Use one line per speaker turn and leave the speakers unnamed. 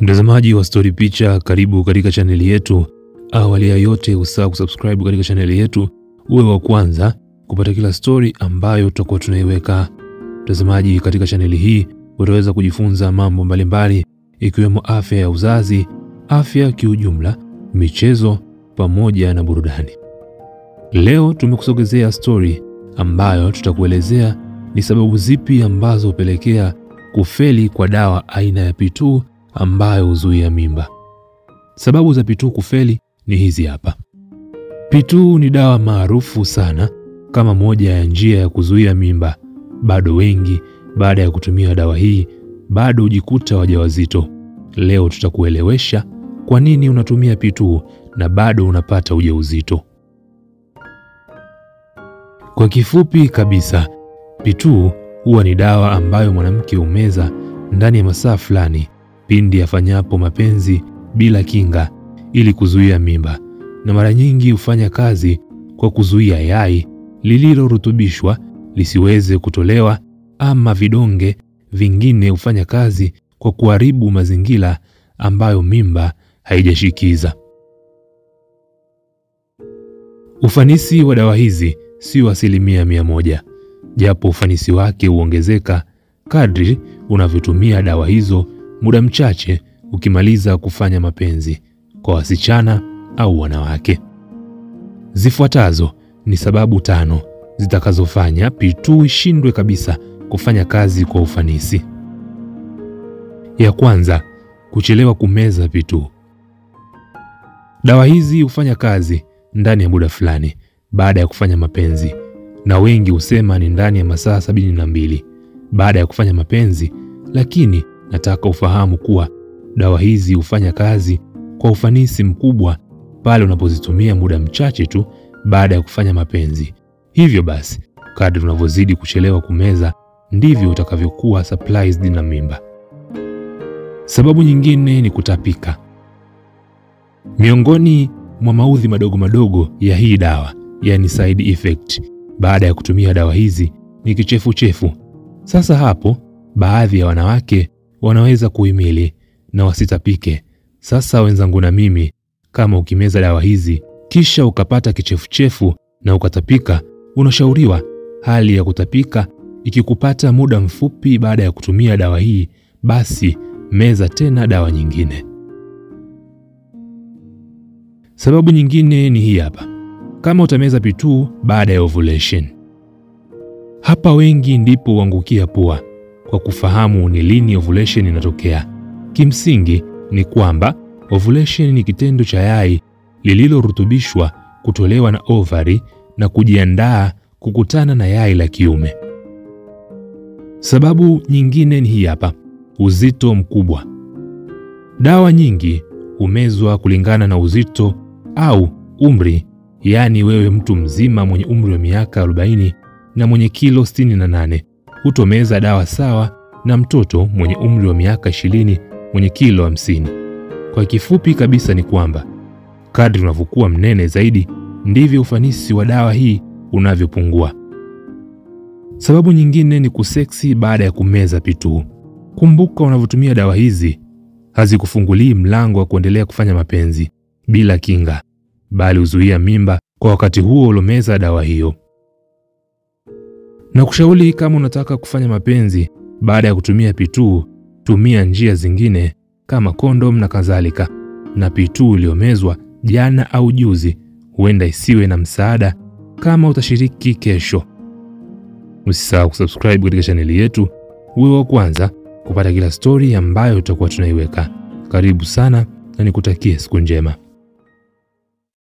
Mtazamaji wa Story Picha, karibu katika chaneli yetu. Awali ya yote, usahau kusubscribe katika chaneli yetu uwe wa kwanza kupata kila stori ambayo tutakuwa tunaiweka. Mtazamaji, katika chaneli hii utaweza kujifunza mambo mbalimbali ikiwemo afya ya uzazi, afya kiujumla, michezo pamoja na burudani. Leo tumekusogezea stori ambayo tutakuelezea ni sababu zipi ambazo hupelekea kufeli kwa dawa aina ya P2 ambayo huzuia mimba. Sababu za P2 kufeli ni hizi hapa. P2 ni dawa maarufu sana kama moja ya njia ya kuzuia mimba. Bado wengi baada ya kutumia dawa hii bado hujikuta wajawazito. Leo tutakuelewesha kwa nini unatumia P2 na bado unapata ujauzito. Kwa kifupi kabisa, P2 huwa ni dawa ambayo mwanamke humeza ndani ya masaa fulani pindi afanyapo mapenzi bila kinga ili kuzuia mimba, na mara nyingi hufanya kazi kwa kuzuia yai lililorutubishwa lisiweze kutolewa, ama vidonge vingine hufanya kazi kwa kuharibu mazingira ambayo mimba haijashikiza. Ufanisi wa dawa hizi sio asilimia mia moja, japo ufanisi wake huongezeka kadri unavyotumia dawa hizo muda mchache ukimaliza kufanya mapenzi kwa wasichana au wanawake. Zifuatazo ni sababu tano zitakazofanya P2 ishindwe kabisa kufanya kazi kwa ufanisi. Ya kwanza, kuchelewa kumeza P2. Dawa hizi hufanya kazi ndani ya muda fulani baada ya kufanya mapenzi, na wengi husema ni ndani ya masaa sabini na mbili baada ya kufanya mapenzi, lakini nataka ufahamu kuwa dawa hizi hufanya kazi kwa ufanisi mkubwa pale unapozitumia muda mchache tu baada ya kufanya mapenzi. Hivyo basi, kadri unavyozidi kuchelewa kumeza ndivyo utakavyokuwa surprised na mimba. Sababu nyingine ni kutapika. Miongoni mwa maudhi madogo madogo ya hii dawa, yani side effect, baada ya kutumia dawa hizi ni kichefuchefu. Sasa hapo baadhi ya wanawake wanaweza kuhimili na wasitapike. Sasa wenzangu, na mimi, kama ukimeza dawa hizi kisha ukapata kichefuchefu na ukatapika, unashauriwa hali ya kutapika ikikupata muda mfupi baada ya kutumia dawa hii, basi meza tena dawa nyingine. Sababu nyingine ni hii hapa, kama utameza P2 baada ya ovulation. Hapa wengi ndipo huangukia pua kwa kufahamu ni lini ovulation inatokea. Kimsingi ni kwamba ovulation ni kitendo cha yai lililorutubishwa kutolewa na ovari na kujiandaa kukutana na yai la kiume. Sababu nyingine ni hii hapa, uzito mkubwa. Dawa nyingi humezwa kulingana na uzito au umri, yaani wewe mtu mzima mwenye umri wa miaka 40 na mwenye kilo 68 hutomeza dawa sawa na mtoto mwenye umri wa miaka 20 mwenye kilo 50. Kwa kifupi kabisa ni kwamba kadri unavyokuwa mnene zaidi ndivyo ufanisi wa dawa hii unavyopungua. Sababu nyingine ni kuseksi baada ya kumeza P2. Kumbuka, unavyotumia dawa hizi hazikufungulii mlango wa kuendelea kufanya mapenzi bila kinga, bali huzuia mimba kwa wakati huo uliomeza dawa hiyo. Na kushauri kama unataka kufanya mapenzi baada ya kutumia P2, tumia njia zingine kama kondom na kadhalika. Na P2 iliyomezwa jana au juzi huenda isiwe na msaada kama utashiriki kesho. Usisahau kusubscribe katika chaneli yetu uwe wa kwanza kupata kila stori ambayo tutakuwa tunaiweka. Karibu sana na nikutakie siku njema.